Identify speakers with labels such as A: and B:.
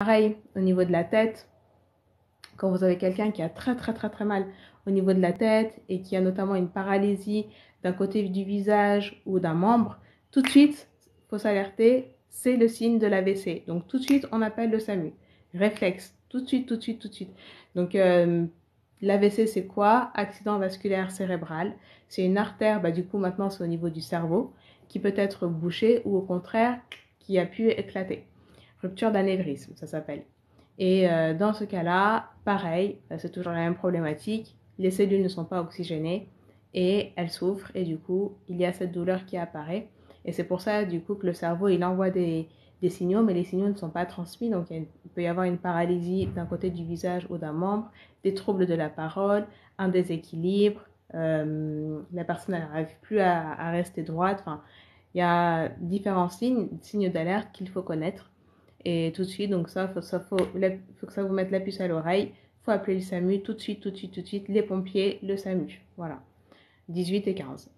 A: Pareil, au niveau de la tête, quand vous avez quelqu'un qui a très très très très mal au niveau de la tête et qui a notamment une paralysie d'un côté du visage ou d'un membre, tout de suite, il faut s'alerter, c'est le signe de l'AVC. Donc tout de suite, on appelle le SAMU. Réflexe, tout de suite, tout de suite, tout de suite. Donc euh, l'AVC, c'est quoi? Accident vasculaire cérébral. C'est une artère, bah, du coup maintenant c'est au niveau du cerveau, qui peut être bouchée ou au contraire qui a pu éclater. Rupture d'anévrisme, ça s'appelle. Et euh, dans ce cas-là, pareil, c'est toujours la même problématique. Les cellules ne sont pas oxygénées et elles souffrent et du coup, il y a cette douleur qui apparaît. Et c'est pour ça, du coup, que le cerveau, il envoie des, des signaux, mais les signaux ne sont pas transmis. Donc, il, peut y avoir une paralysie d'un côté du visage ou d'un membre, des troubles de la parole, un déséquilibre. Euh, la personne n'arrive plus à, à, rester droite. Enfin, il y a différents signes, signes d'alerte qu'il faut connaître. Et tout de suite, donc ça, faut, faut que ça vous mette la puce à l'oreille. faut appeler le SAMU tout de suite, tout de suite, tout de suite. Les pompiers, le SAMU. Voilà. 18 et 15.